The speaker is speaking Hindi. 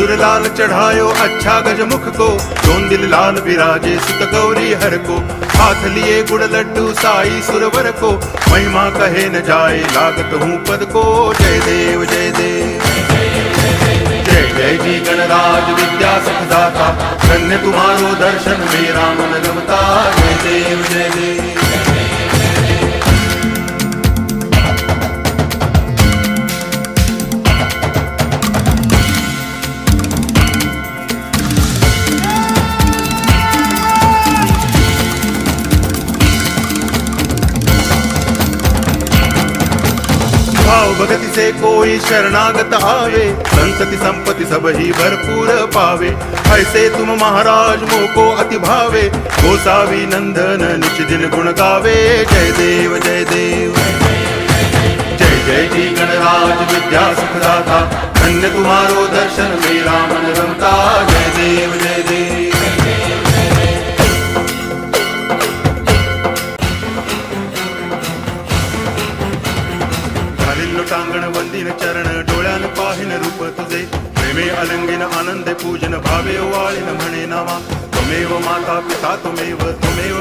सिंदूर लाल चढ़ायो अच्छा गजमुख को। जोन दिल लाल विराजे सुत गौरी हर को। हाथ लिए गुड़ लड्डू साई सुरवर को। महिमा कहे न जाए लागत हूँ पद को। जय देव जय देव। जय जय जी गणराज विद्या सुखदाता धन्य तुम्हारो दर्शन मेरा मन रमता। जय देव जय देव। भाव भगति से कोई शरणागत आवे। संतति संपत्ति सब ही भरपूर पावे। ऐसे तुम महाराज मोह को अति भावे। गोसावी नंदन निच दिन गुण गावे। जय देव जय देव। जय जय जी गणराज विद्या सुखदाता। धन्य तुम्हारो दर्शन मेरा मन घालील टांगण वंदिन चरण डोळ्यान पाहिन रूप तुझे प्रेमे अलंगिन आनंद पूजन भावे वाळीन म्हणे नामा तुमेव माता पिता तुमेव त्वमेव